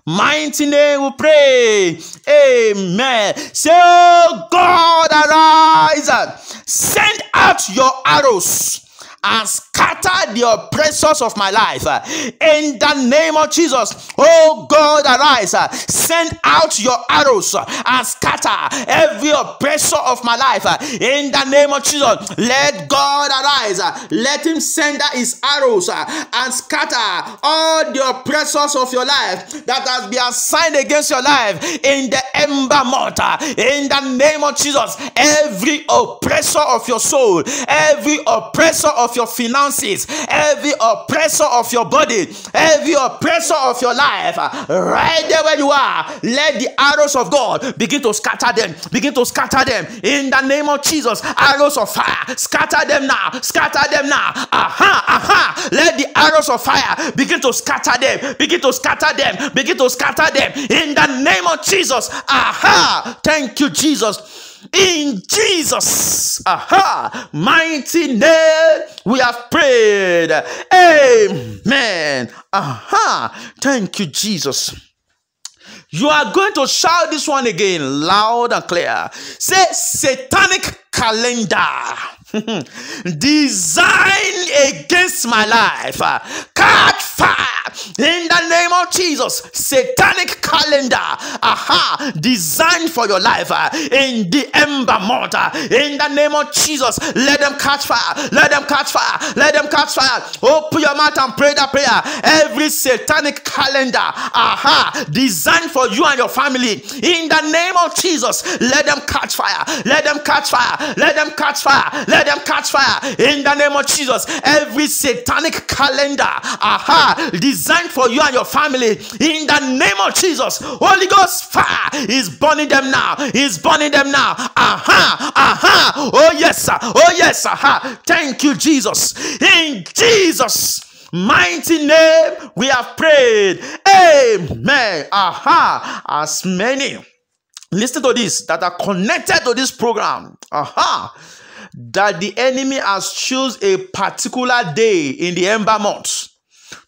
mighty name we pray. Amen. Say, oh God, arise. Send out your arrows and scatter the oppressors of my life. In the name of Jesus, oh God, arise. Send out your arrows and scatter every oppressor of my life. In the name of Jesus, let God arise. Let him send out his arrows and scatter all the oppressors of your life that has been assigned against your life in the ember month. In the name of Jesus, every oppressor of your soul, every oppressor of your finances, every oppressor of your body, every oppressor of your life, right there where you are, let the arrows of God begin to scatter them, begin to scatter them in the name of Jesus. Arrows of fire, scatter them now, scatter them now. Aha, aha. Let the arrows of fire begin to scatter them, begin to scatter them, begin to scatter them in the name of Jesus. Aha, thank you, Jesus. In Jesus, aha, mighty name, we have prayed. Amen. Aha, thank you, Jesus. You are going to shout this one again loud and clear. Say satanic calendar [LAUGHS] designed against my life. Catch fire in the name of Jesus. Satanic calendar, aha, designed for your life uh, in the ember month. In the name of Jesus, let them catch fire. Let them catch fire. Let them catch fire. Open your mouth and pray that prayer. Every satanic calendar, aha, designed for you and your family. In the name of Jesus, let them catch fire. Let them catch fire. Let them catch fire. Let them catch fire. In the name of Jesus, every satanic calendar, aha, designed for you and your family in the name of Jesus. Holy Ghost fire is burning them now. Is burning them now. Aha, aha. Oh yes, sir. Oh yes, aha. Thank you, Jesus. In Jesus' mighty name we have prayed. Amen. Aha. As many listen to this that are connected to this program. Aha that the enemy has choose a particular day in the ember month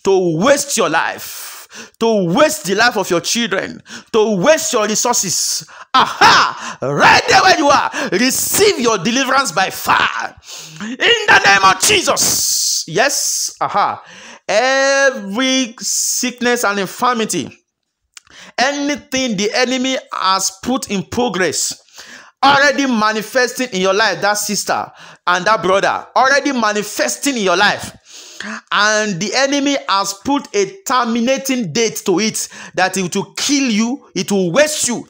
to waste your life, to waste the life of your children, to waste your resources. Aha! Right there where you are, receive your deliverance by fire. In the name of Jesus. Yes. Aha. Every sickness and infirmity, anything the enemy has put in progress already manifesting in your life, that sister and that brother, already manifesting in your life. And the enemy has put a terminating date to it that it will kill you, it will waste you.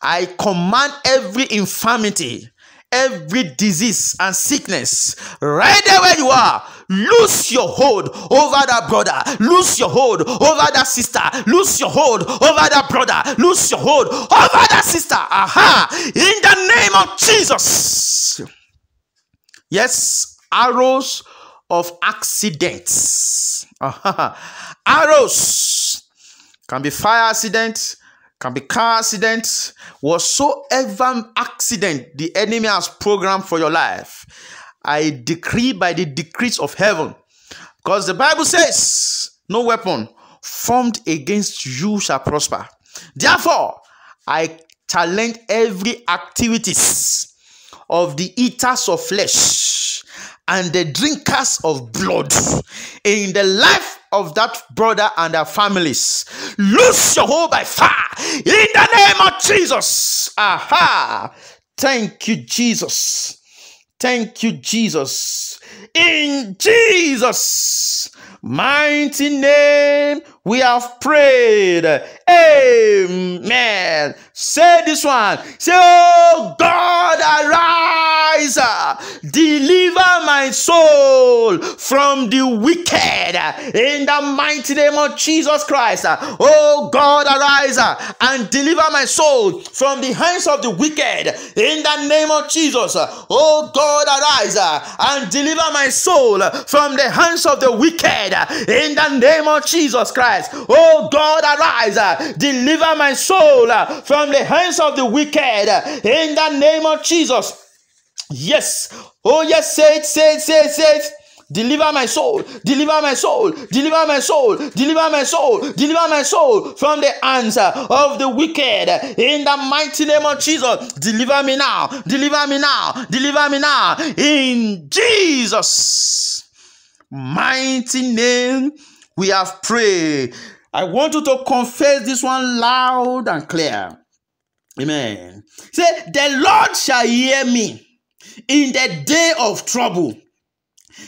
I command every infirmity, every disease and sickness right there where you are lose your hold over that brother. Lose your hold over that sister. Lose your hold over that brother. Lose your hold over that sister. Aha! In the name of jesus. Yes arrows of accidents. Aha. arrows. Can be fire accident can be car accident, whatsoever accident the enemy has programmed for your life. I decree by the decrees of heaven, because the Bible says, No weapon formed against you shall prosper. Therefore, I challenge every activities of the eaters of flesh and the drinkers of blood in the life of that brother and their families. Lose your hold by fire in the name of Jesus. Aha. Thank you, Jesus. Thank you, Jesus. In Jesus' mighty name, we have prayed. Amen. Say this one. Say, Oh God, arise. Deliver my soul from the wicked. In the mighty name of Jesus Christ. Oh God, arise and deliver my soul from the hands of the wicked. In the name of Jesus. Oh God, arise and deliver my soul from the hands of the wicked. In the name of Jesus Christ. Oh God, arise. Uh, deliver my soul uh, from the hands of the wicked. Uh, in the name of Jesus. Yes. Oh, yes. Say it, say it, say it, say it. Deliver my soul, deliver my soul, deliver my soul, deliver my soul, deliver my soul from the hands of the wicked. In the mighty name of Jesus, deliver me now, deliver me now, deliver me now. In Jesus' mighty name, we have prayed. I want you to confess this one loud and clear. Amen. Say, The Lord shall hear me in the day of trouble.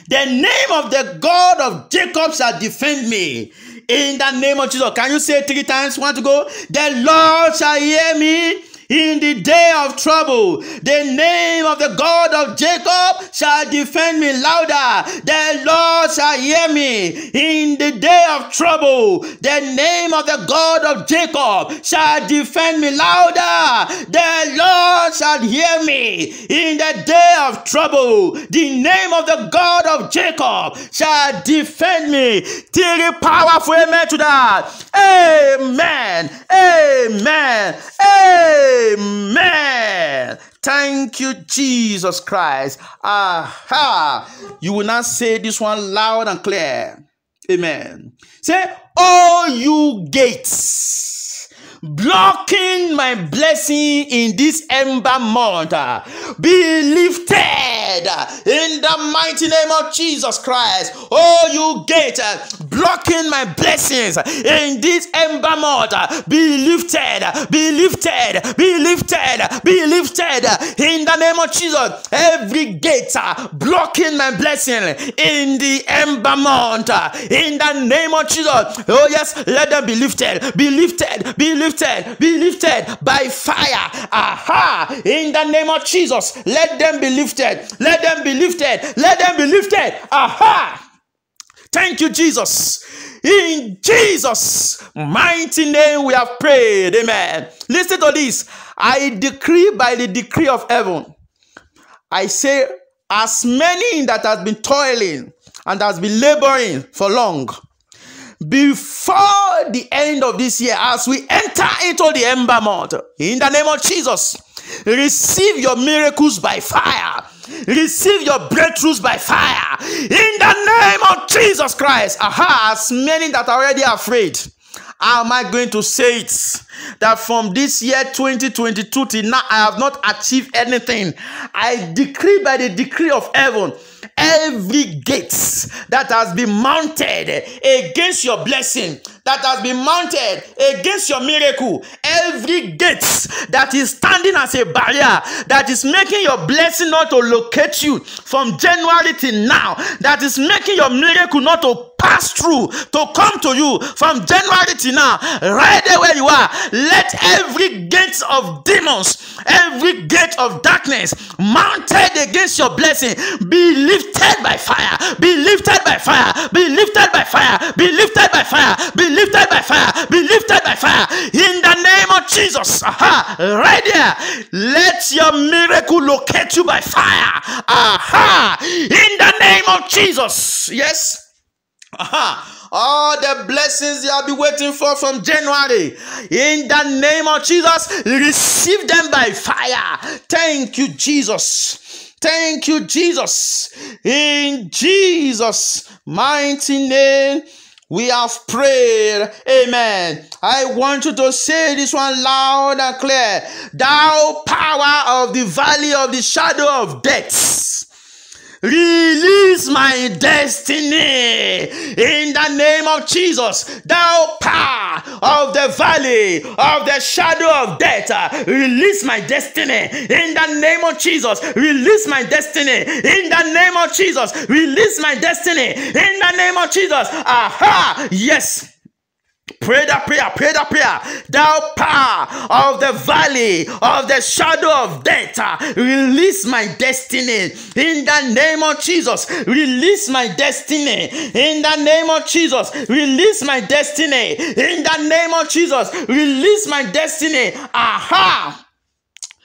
The name of the God of Jacob shall defend me. In the name of Jesus. Can you say three times? Want to go? The Lord shall hear me in the day of trouble. The name of the God of Jacob shall defend me louder. The Lord shall hear me in the day of trouble. The name of the God of Jacob shall defend me louder. The Lord shall hear me in the day of trouble. The name of the God of Jacob shall defend me. Three powerful amen to that. Amen. Amen. Amen. Thank you, Jesus Christ. Aha. You will not say this one loud and clear. Amen. Say, Oh, you gates blocking my blessing in this ember month be lifted in the mighty name of Jesus Christ. Oh, you gate blocking my blessings in this ember month be lifted, be lifted, be lifted, be lifted in the name of Jesus. Every gate blocking my blessing in the ember month in the name of Jesus. Oh, yes, let them be lifted, be lifted, be lifted, be lifted by fire. Aha! In the name of Jesus, let them be lifted, let them be lifted, let them be lifted. Aha! Thank you, Jesus. In Jesus' mighty name, we have prayed. Amen. Listen to this. I decree by the decree of heaven. I say, as many that has been toiling and has been laboring for long, before the end of this year, as we enter into the ember month, in the name of Jesus, receive your miracles by fire. Receive your breakthroughs by fire. In the name of Jesus Christ. Aha, as many that are already afraid. How am I going to say it? That from this year 2022 till now, I have not achieved anything. I decree by the decree of heaven every gate that has been mounted against your blessing, that has been mounted against your miracle, every gate that is standing as a barrier, that is making your blessing not to locate you from January till now, that is making your miracle not to pass through to come to you from January till now, right there where you are. Let every gate of demons, every gate of darkness mounted against your blessing be lifted by fire, be lifted by fire, be lifted by fire, be lifted by fire, be lifted by fire, be lifted by fire. In the name of Jesus, aha, right there, let your miracle locate you by fire. Aha, in the name of Jesus. Yes. Aha. All the blessings you have been waiting for from January, in the name of Jesus, receive them by fire. Thank you, Jesus. Thank you, Jesus. In Jesus' mighty name, we have prayed. Amen. I want you to say this one loud and clear. Thou power of the valley of the shadow of death. Release my destiny in the name of Jesus. Thou power of the valley of the shadow of death, release my destiny in the name of Jesus. Release my destiny in the name of Jesus. Release my destiny in the name of Jesus. Aha, yes. Pray that prayer, pray that prayer. Thou power of the valley of the shadow of death, uh, release my destiny in the name of Jesus. Release my destiny in the name of Jesus. Release my destiny in the name of Jesus. Release my destiny. Aha.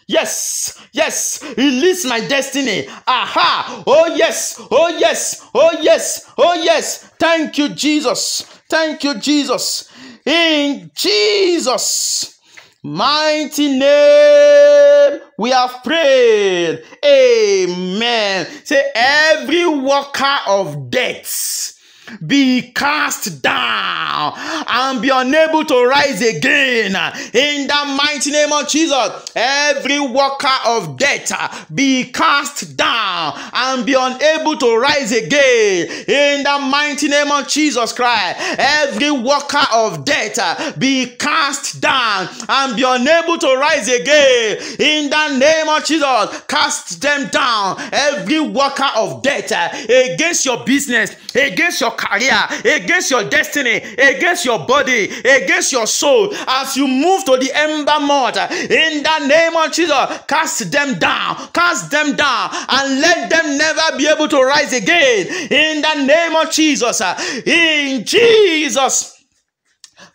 Yes, yes, release my destiny. Aha. Oh, yes, oh, yes, oh, yes, oh, yes. Thank you, Jesus. Thank you, Jesus. In Jesus' mighty name, we have prayed. Amen. Say, every worker of death be cast down and be unable to rise again. In the mighty name of Jesus, every worker of death uh, be cast down and be unable to rise again. In the mighty name of Jesus Christ, every worker of death uh, be cast down and be unable to rise again. In the name of Jesus, cast them down. Every worker of death uh, against your business, against your career, against your destiny, against your body, against your soul. As you move to the ember month, in the name of Jesus, cast them down, cast them down, and let them never be able to rise again. In the name of Jesus, in Jesus'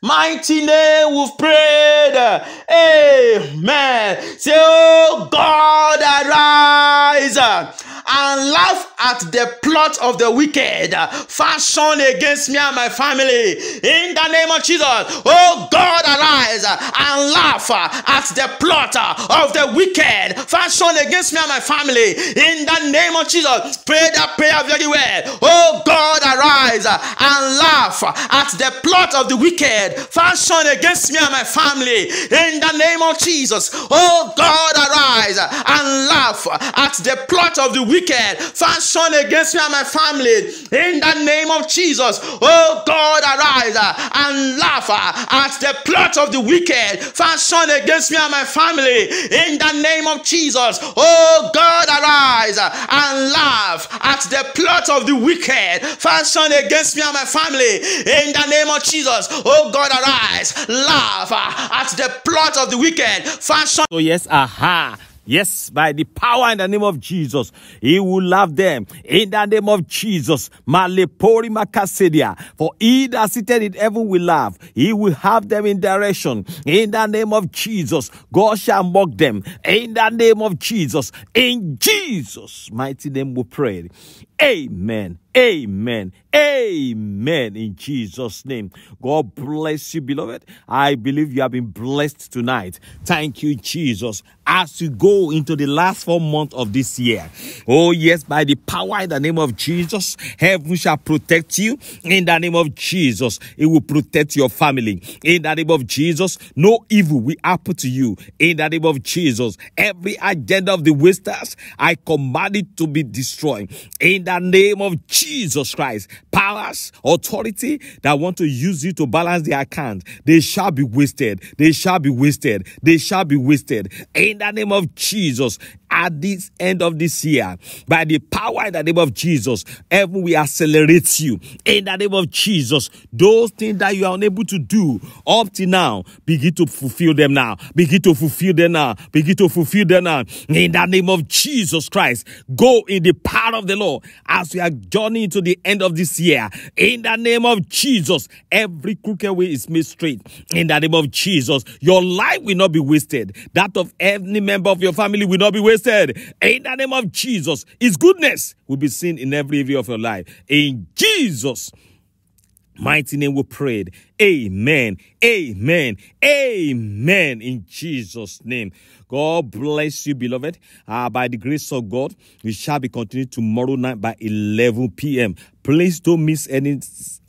mighty name we've prayed. Amen. Say, Oh God, arise and laugh at the plot of the wicked fashioned against me and my family. In the name of Jesus, oh God, arise and laugh at the plot of the wicked fashioned against me and my family. In the name of Jesus, pray that prayer very well. Oh God, arise and laugh at the plot of the wicked fashioned against me and my family. In the name of Jesus, oh God, arise and laugh at the plot of the wicked wicked fashioned against me and my family. In the name of Jesus, oh God, arise and laugh at the plot of the wicked fashioned against me and my family. In the name of Jesus, oh God, arise and laugh at the plot of the wicked fashioned against me and my family. In the name of Jesus, oh God, arise, laugh at the plot of the wicked fashioned. Oh, yes, aha. Yes, by the power in the name of Jesus, He will love them. In the name of Jesus, Malepori Makasedia. For He that seated in heaven will laugh. He will have them in direction. In the name of Jesus, God shall mock them. In the name of Jesus, in Jesus' mighty name we pray. Amen. Amen. Amen. In Jesus' name. God bless you, beloved. I believe you have been blessed tonight. Thank you, Jesus. As you go into the last four months of this year. Oh, yes, by the power in the name of Jesus, heaven shall protect you. In the name of Jesus, it will protect your family. In the name of Jesus, no evil will happen to you. In the name of Jesus, every agenda of the wasters, I command it to be destroyed. In the name of Jesus Christ, powers, authority that want to use you to balance their account, they shall be wasted. They shall be wasted. They shall be wasted. In the name of Jesus, at this end of this year, by the power in the name of Jesus, heaven will accelerate you. In the name of Jesus, those things that you are unable to do up to now, begin to fulfill them now. Begin to fulfill them now. Begin to fulfill them now. In the name of Jesus Christ, go in the power of the Lord as we are journeying to the end of this year. In the name of Jesus, every crooked way is made straight. In the name of Jesus, your life will not be wasted. That of any member of your family will not be wasted in the name of Jesus, His goodness will be seen in every area of your life. In Jesus' mighty name we prayed. Amen. Amen. Amen. In Jesus' name. God bless you, beloved. Uh, by the grace of God, we shall be continuing tomorrow night by 11 p.m. Please don't miss any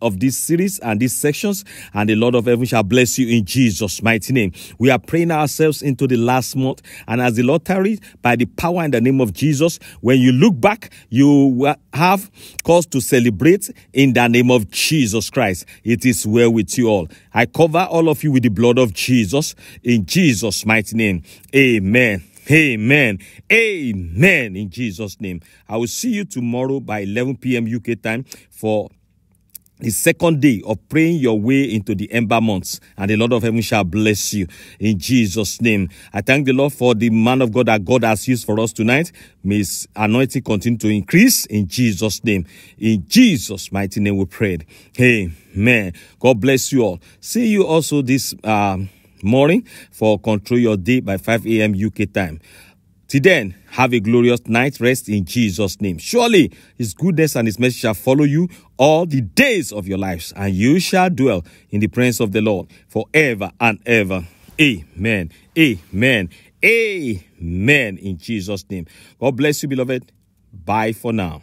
of this series and these sections, and the Lord of heaven shall bless you in Jesus' mighty name. We are praying ourselves into the last month, and as the Lord tarries, by the power and the name of Jesus, when you look back, you have cause to celebrate in the name of Jesus Christ. It is well with you all. I cover all of you with the blood of Jesus in Jesus' mighty name. Amen. Amen. Amen. In Jesus' name. I will see you tomorrow by 11 p.m. UK time for the second day of praying your way into the ember months, and the Lord of heaven shall bless you in Jesus' name. I thank the Lord for the man of God that God has used for us tonight. May his anointing continue to increase in Jesus' name. In Jesus' mighty name we prayed. Amen. God bless you all. See you also this um, morning for Control Your Day by 5 a.m. UK time. Till then, have a glorious night rest in Jesus' name. Surely his goodness and his mercy shall follow you all the days of your lives, and you shall dwell in the presence of the Lord forever and ever. Amen. Amen. Amen. In Jesus' name. God bless you, beloved. Bye for now.